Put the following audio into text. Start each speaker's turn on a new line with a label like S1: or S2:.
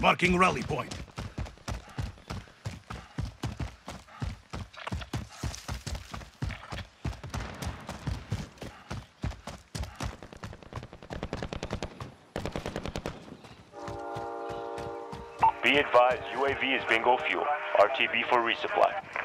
S1: Marking rally point.
S2: Be advised, UAV is bingo fuel. RTB for resupply.